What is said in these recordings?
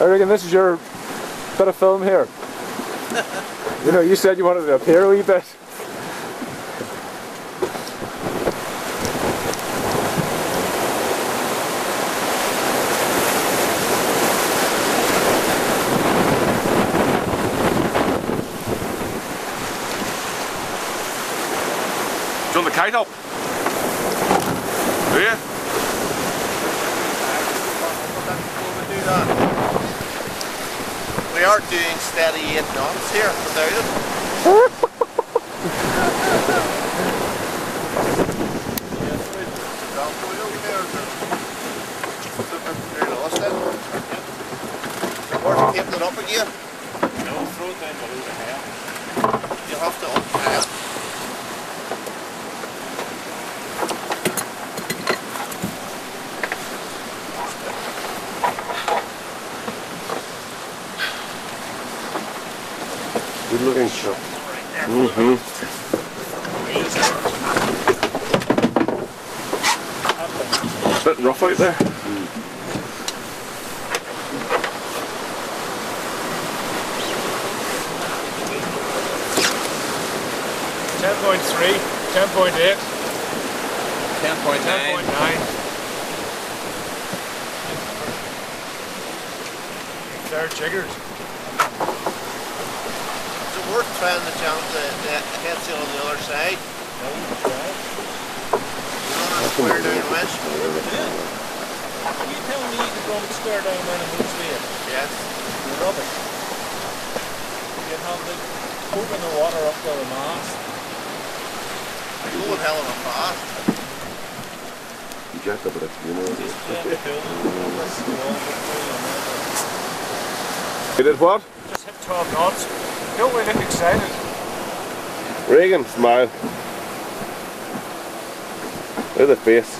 I reckon this is your bit of film here. you know, you said you wanted to appear a wee bit. Do you want the kite up? Do you? We are doing steady 8 knots here without it. Keeping it up again. No, throw it down below the hair. You have to untie it. Good looking shot. Bit rough out there. Ten point three, ten point eight, 10.9. ten point nine. They're jiggers. Is it worth trying to jump the, the head sail on the other side? You want to square down winch? You tell me you could run square down when it moves there. Yes. You're rubbish. You have the open the water up to the mast. You Going hell of a fast. Jack up it, you know. Just let it go. Let's go on with You did what? Just hit 12 knots. Don't we get excited? Reagan, smile. Look at the face.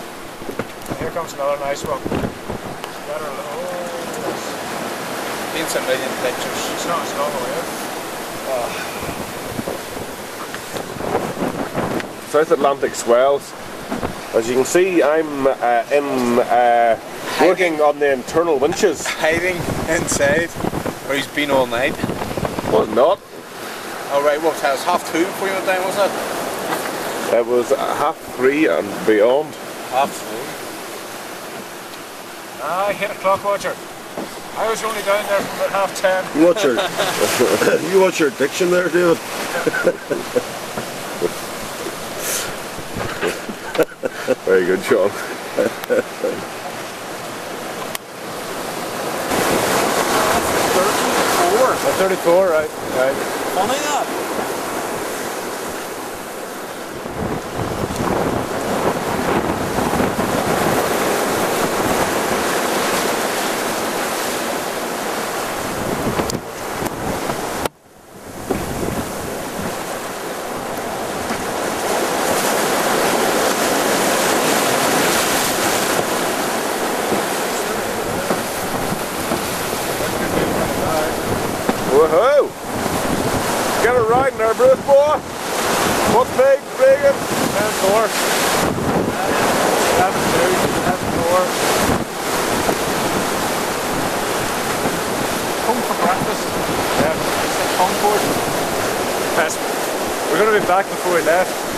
Here comes another nice one. Better, oh, Paints a million pictures. it's not, it's not away. South Atlantic swells. As you can see, I'm uh, in uh, working on the internal winches. Hiding inside where he's been all night. Was not. Alright, what was it? half two before you went down, was it? It was half three and beyond. Half three. Ah, I hit a clock watcher. I was only down there from about half ten. You watch your, you watch your diction there, David. Very good, Sean. Four. 34, right. Right. Funny Get it right in there, Bruce boy. What's big, Reagan? 10 4. 11 2. 11 4. Home for breakfast. Yeah. Home for Yes. We're going to be back before we left.